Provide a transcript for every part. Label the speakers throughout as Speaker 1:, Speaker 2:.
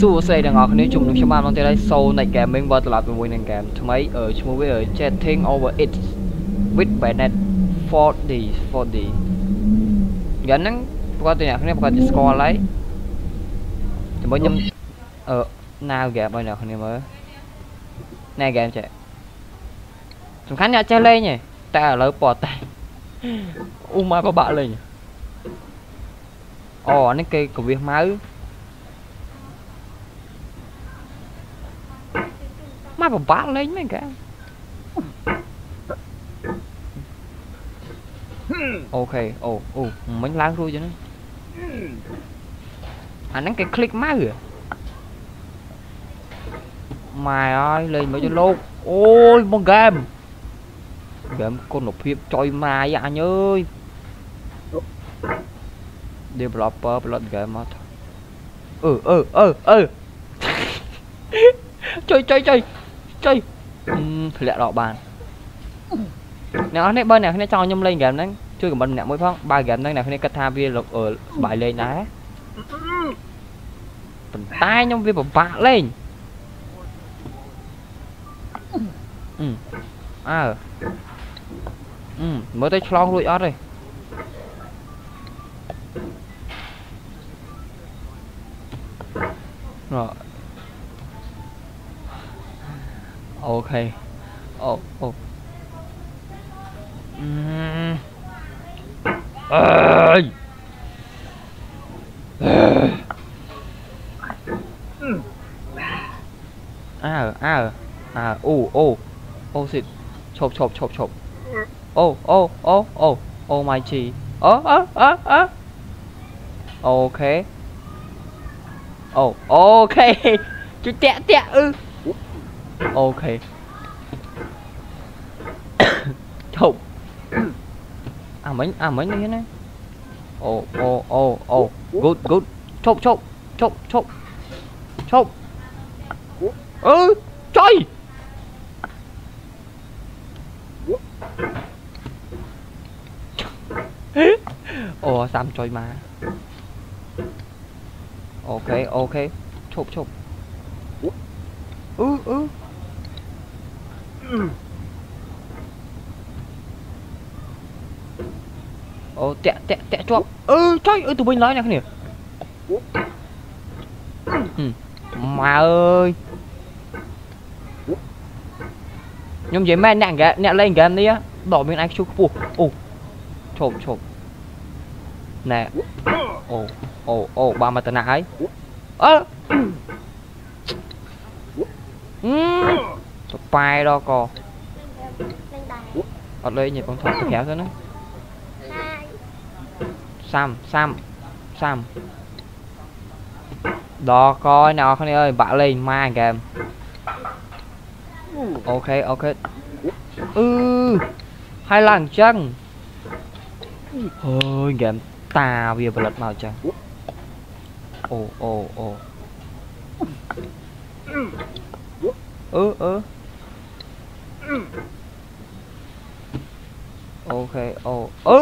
Speaker 1: សួស្តីទាំងអស់គ្នាជួបនឹងខ្ញុំបានមកទៀតហើយ Soul Night Gaming បើត្រឡប់ជាមួយនឹងហ្គេមថ្មីអឺឈ្មោះវា Jetting Over It with Bennett 4D 4D យ៉ាងហ្នឹងប្រកាសតែអ្នកគ្នាប្រកាសជាស្គាល់ហើយចាំមើលខ្ញុំអឺណាវហ្គេមឲ្យអ្នកគ្នាមើលណែហ្គេមចេះសំខាន់អ្នកចេះលេងទេតែឥឡូវពណ៌តែអ៊ូម៉ាពិបាកលេងអូនេះគេកវិះម៉ៅ មកពិបាកលេងមែនកែអូខេអូអូមិញឡើងរួចហ្នឹងអាហ្នឹងគេคลิกម៉ៅម៉ែអើយលេងមកទៅលោកអូយមកហ្គេមហ្គេមគុណភាពចុយម៉ាយអញអើយ developer ផលិតហ្គេមមកអឺអឺអឺអឺចុយចុយចុយ Chơi. Ừ, lẹ đỏ bàn Nè, anh ấy bên này khi này cho nhung lên game đấy. Chơi của mình nè mới phong Ba game đấy nè khi này cắt tham viên lục ở bài lên đá Bình tay nhung viên bẩm bạc lên. Ừ. À. Ừ mới tới chlong rồi ót rồi Rồi. Ok. Ồ ồ. Ơi à à à ô ô ô, xịt. Chộp chộp chộp chộp. Ô ô ô ô. Ô my chi. Ơ ơ ơ ơ. Ok. Ô ok. Chú tẹ tẹ ư ừ ok. Chụp à mấy à mấy như thế này ồ ồ ồ ồ. Good good. Chụp chụp chụp chụp chụp ừ chơi ồ sam chơi mà. Ok ok. Chụp chụp ừ ừ ô tẹ, tẹ, tẹ cho. Ừ, trời ơi, tụi mình nói nè nè. Ừ, mà ơi. Nhưng vậy mà nặng ghẹ, nặng lên game đi á. Đỏ miếng anh chụp Ồ, ồ Chộp, chộp Nè. Ồ, ồ, ồ, ba mà tên nạ ấy Ơ. Ừ pai đó cô. Ở đây nhìn con thỏ tiếp theo thế nữa sam sam sam. Đó coi nào con ơi bạn lên mai game ok ok. Ừ hai lần chân ôi game ta bây bật màu chân ồ ồ ồ. Ơ ơ អូខេអូអឺ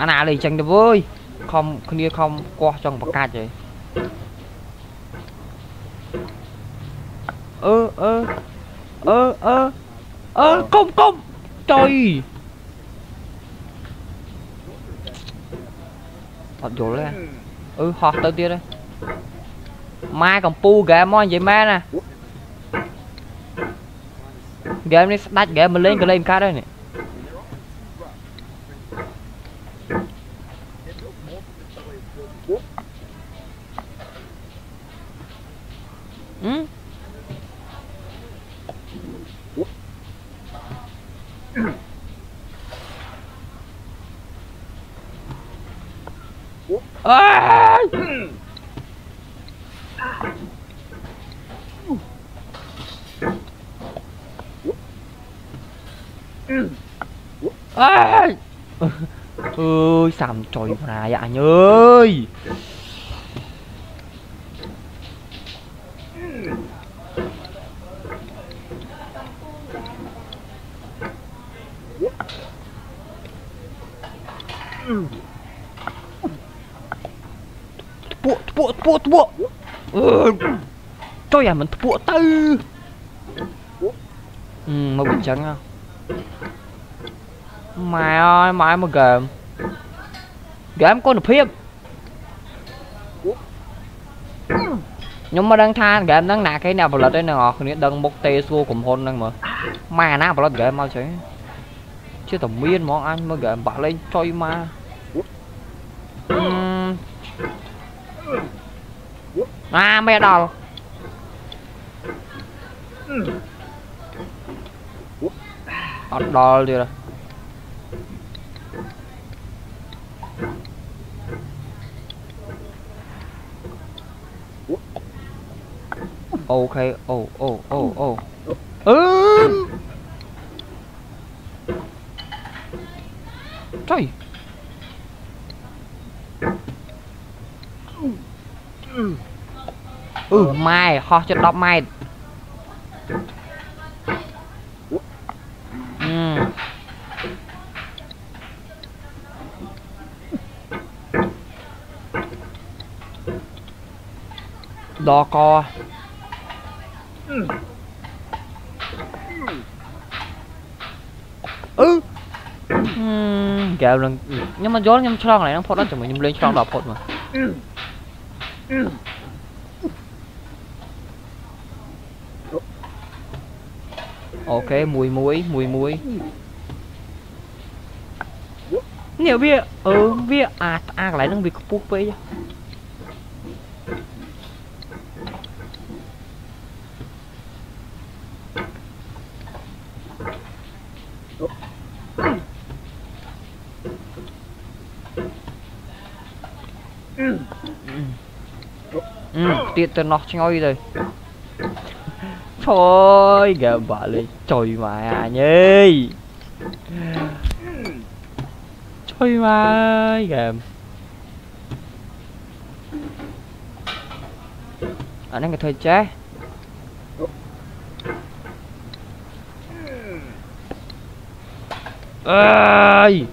Speaker 1: អាណាលេងចឹងទៅវើយខំគ្នាខំគាស់ចង់បកាច់ហីអឺអឺអឺអឺអឺកុំកុំចុយអត់យល់ទេអឺហោះទៅទៀតហ៎ម៉ែកំពូហ្គេមមកនិយាយមែនណា giờ em đi bắt mình lên cái lên claim đây này ừ. Ah! à. ơi sàm trời này anh ơi Tụa, tụa, tụa, tụa ừ. Cho mình tụa tư Ừ, mà bình chẳng không មិនធ្ពួកទៅអឺមកវិញចឹងហ៎ម៉ែអើយម៉ែមកហ្គេមហ្គេមគុណភាពខ្ញុំមកដឹងថាហ្គេមហ្នឹងណាគេអ្នកផលិតឯអ្នកនរគ្នាដឹងមុខទេសួរក្រុមហ៊ុនហ្នឹងមើលម៉ែអាណាផលិតហ្គេមមកចឹងជឿតែមានហ្មងអញមើលហ្គេមបាក់លេង ok ô ô ô ô, ừ. Trời. Ừ mai ho cho đọc mai. Ừ. đo co. អូខេអូអូអូអូអឺចុយអឺម៉ែហោះជិត10ម៉ែត្រអឺដកអឺកែវនឹងខ្ញុំមកយល់ខ្ញុំឆ្លងកន្លែងហ្នឹងផុតអត់ជាមួយខ្ញុំលេងឆ្លងដល់ផុតមកអូខេមួយមួយមួយមួយនេះវាអឺវាអាអាកន្លែងហ្នឹងវាខ្ពស់ពេក tôi nó cho ngồi rồi. Thôi gà bà lên trời mà à nhỉ. Trời mà gà anh đây cái thời chế. Ơi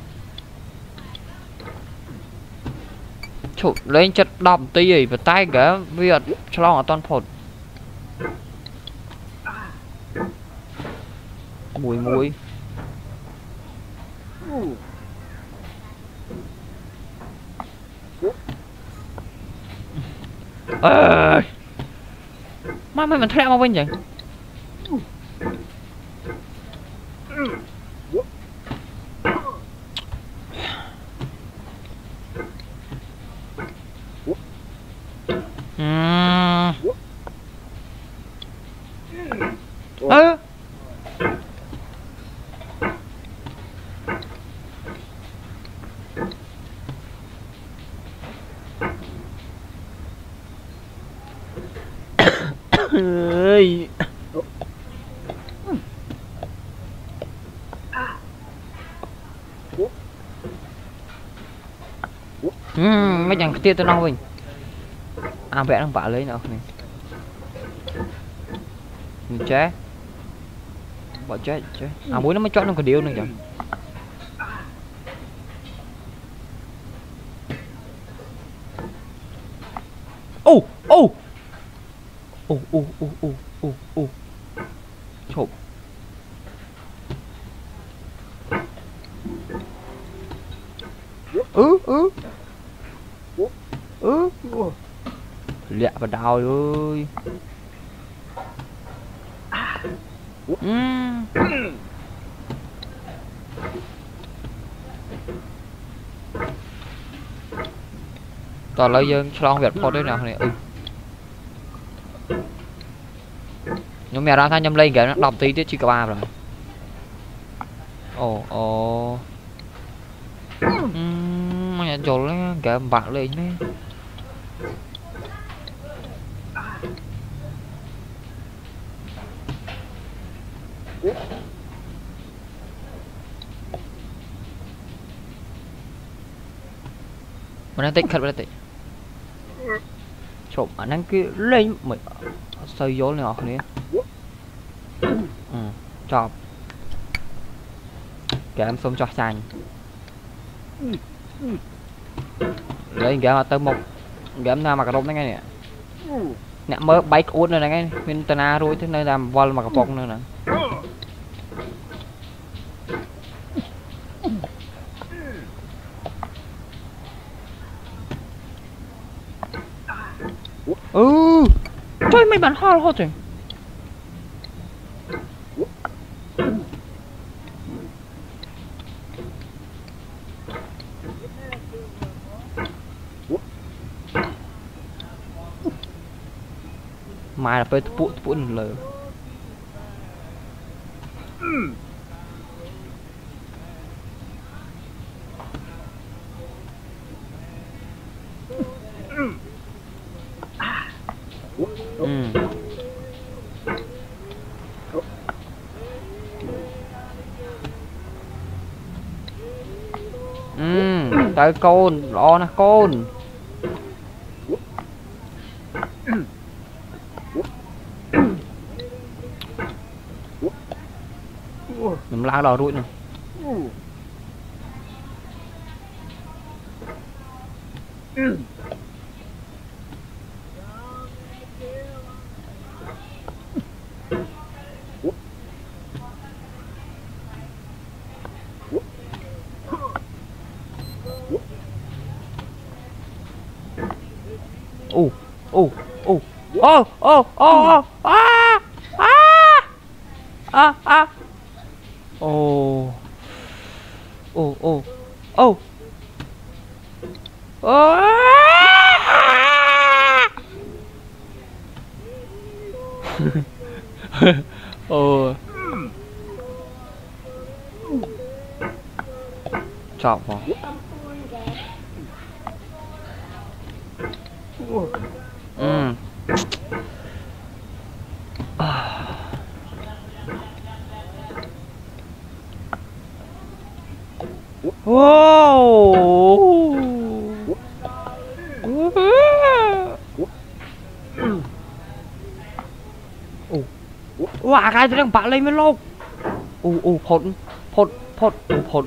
Speaker 1: ឈប់លេងចិត្ត10នាទីអីប៉ុន្តែហ្គេមវាអត់ឆ្លងអត់តន់ផុតមួយមួយអើយមកមិនធ្លាក់មកវិញចឹង Hmm, mấy chẳng tiêu tôi nói mình À vẽ đang vả lấy nào này Mình chết Bỏ chết chết À bối nó mới chọn nó còn điêu nữa kìa Ô, ô ô ô ô ô ô ô trộm ứ ứ ứ lẹ vào đào ơi uhm. toàn lấy dân cho việc phô đấy nào này ừ ខ្ញុំមានអា ừ. lẹ và đau ơi. Uhm. tao lấy dân xong việc phô đấy nào này ừ. Nhưng mẹ ra thay nhâm lên cái nó đọc tí tiết chỉ cả ba rồi. Ồ ồ. Mà nhà chỗ lên cái bạn lên đấy. មែនមកនេះតិចខិតមកតិចជប់អាហ្នឹងគឺលេងមិនអត់សូវយល់អ្នកនរគ្នាចប់ហ្គេមសុំចោះចាញ់លេងហ្គេមអត់ទៅមុខហ្គេមថាមកក្រុមហ្នឹងឯងនេះអ្នកមើលបែកក្អួតនៅហ្នឹងឯងមានតាណារួចទៅនៅតាមវល់មកកំប៉ុងនៅហ្នឹង ben har hoty. Mai là phải tụt tụt lờ. Ừ, tới côn, lo nè côn. ខ្ញុំឡើងដល់រួចនោះ oh, oh, oh, oh, oh, oh, ah, ah, ah, ah, oh, oh, oh, oh, ah. oh, ah! oh, chop off. อืมว้าวว่าอะไรจะต้องปะเลยไม่โลกอู้อ้ผลผลผลผล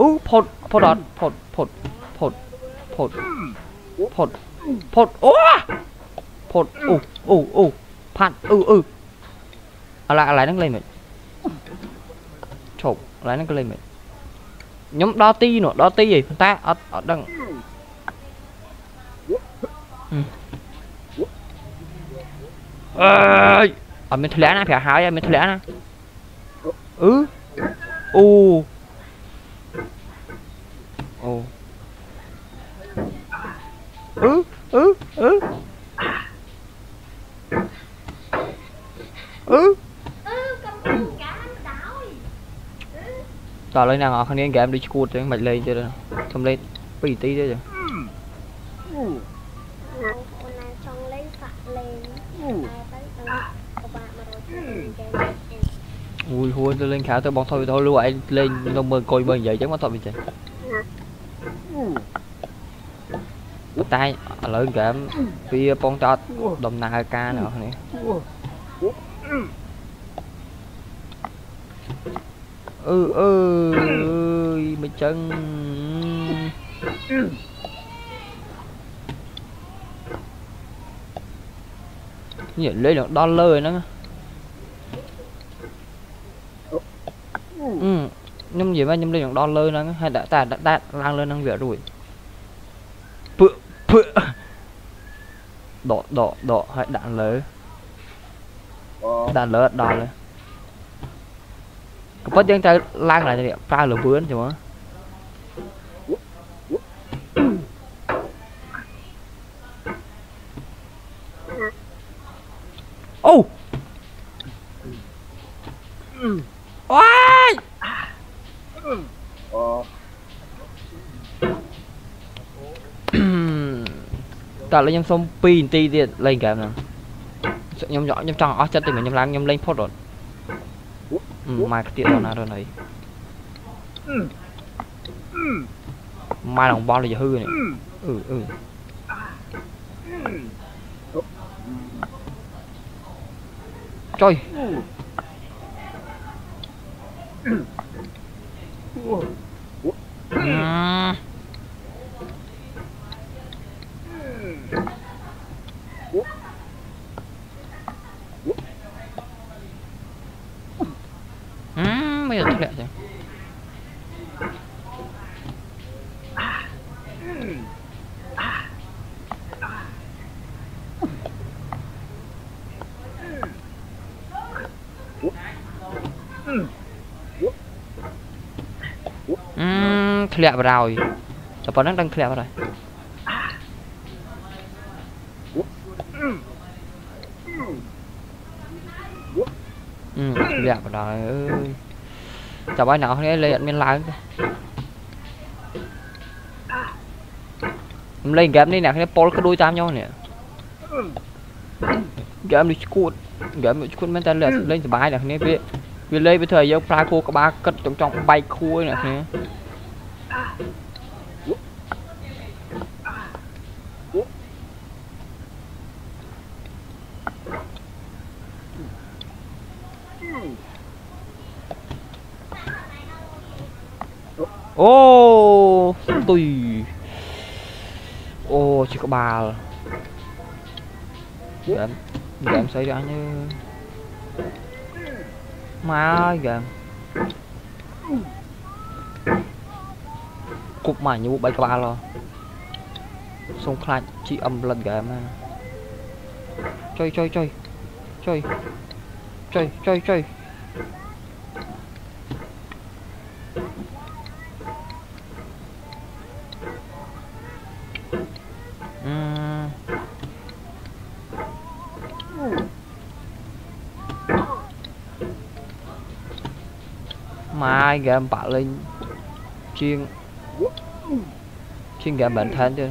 Speaker 1: อู้ผลผลดอดผลผลผลผลผลผลโอ้ phốt ù ù ù phan ừ ừ à lại lại nâng lên mình chụp lại nâng lên mình nhóm đo ti nữa, đo ti gì? Ta, ở ở đằng. Ừ. Ơi ở à, mình thửa lẽ nè, phải hái mình thử lẽ na ừ. U ô ừ ừ ừ. អឺតើឥឡូវអ្នកនរគ្នាហ្គេមដូចឈួតចឹងមិនលេងទៀតខ្ញុំលេង2នាទីទេចឹងអូណាចង់លេងហ្វាក់លេងតែទៅទៅពិបាក100ហ្គេមអូយហួរទៅលេងក្រៅទៅបងថតវីដេអូលូឯងលេងនៅមើលអង្គុយមើលនិយាយចឹងមកថតវាចេះតែឥឡូវហ្គេមវាពងតអត់ដំណើរការអ្នកនរគ្នា ừ ừ ơi mày chân. Nhỉ lấy được dollar nó, ừ nhưng gì mà nhưng lấy được dollar nó hay đã ta đã ta lang lên đang vỉa rồi. Phượng phượng đỏ đỏ đỏ hãy đạn lớn đàn lỡ đo lên. Có bất dân ta lang lại thì pha lửa bướn chứ mà. Oh, Oai! Tại là nhầm xong pin tí tiệt lên kèm nào. ខ្ញុំខ្ញុំចង់អស់ចិត្តតែខ្ញុំឡើងខ្ញុំលេងផុតអត់ mai cái tiện nào rồi này mai lòng bao là giờ hư này ừ ừ trời à. Hmm, bây giờ ធ្លាក់ចឹងអឺធ្លាក់បរោយតែប៉ុណ្ណឹងដឹងធ្លាក់បាត់ហើយអឺធ្លាក់បរោយអើយ ចាប់ឲ្យអ្នកគ្នាលេងអត់មានឡើងទេខ្ញុំលេងហ្គេមនេះអ្នកគ្នាប៉ុលក្ដួយតាមខ្ញុំនេះហ្គេមនេះឈួតហ្គេមនេះឈួតមែនតែលេងសប្បាយអ្នកគ្នាវាវាលេងវាធ្វើឲ្យយើងប្រើខួរក្បាលគិតចង់ចង់បែកខួរអ្នកគ្នា ô oh, tùy ô oh, chỉ có ba game game xảy ra như má ơi game cục mà như bảy ba lo xong khai chị âm lần game này chơi chơi chơi. Chơi. Chơi chơi chơi. Game bạn lên chuyên. Chuyên game bản thân chứ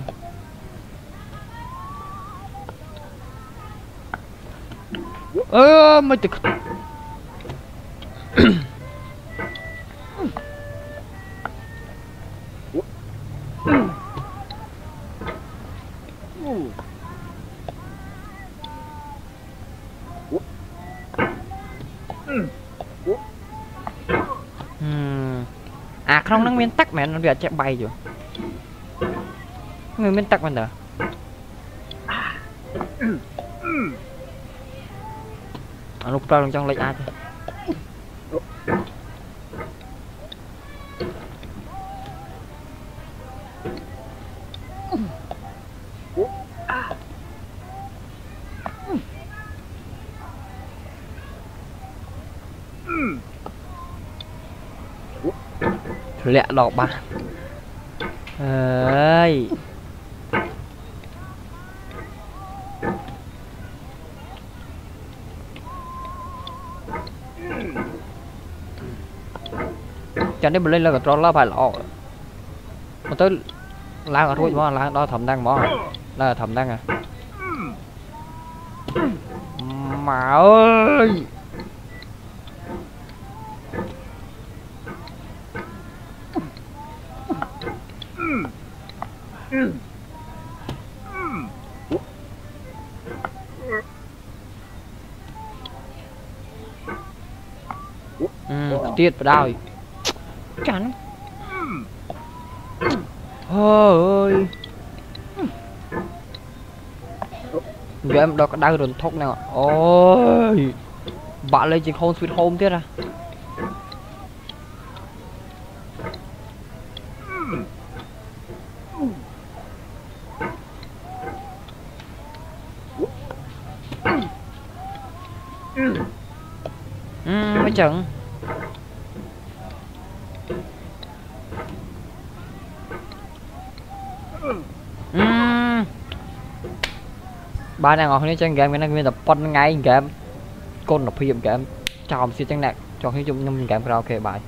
Speaker 1: ơ mày tự ក្នុងហ្នឹងមានទឹកមែនវាអត់ចេះបាយយោមានមានទឹកមែនតើអនុប្រើនឹងចង់លេចអាចទេ លាក់ដល់បាសអើយចានេះបើលេងលើ controller phảiល្អមកទៅឡើងអត់រួចហ្មងឡើងដល់ត្រឹមហ្នឹងហ្មងឡើងត្រឹមហ្នឹងហ่ะម៉ៅអើយ Ừ, tiết vào đau Cắn Ôi em đó có đau rừng thốc nào. Ôi. Bạn lên trên home sweet home tiết à. Ừ. បាទអ្នកនរគ្នាចឹងហ្គេមនេះមានតែប៉ុនថ្ងៃហ្គេមគុណភាពហ្គេមចោលមិនសៀតចឹងអ្នកចង់ខ្ញុំខ្ញុំហ្គេមក្រៅអូខេបាយ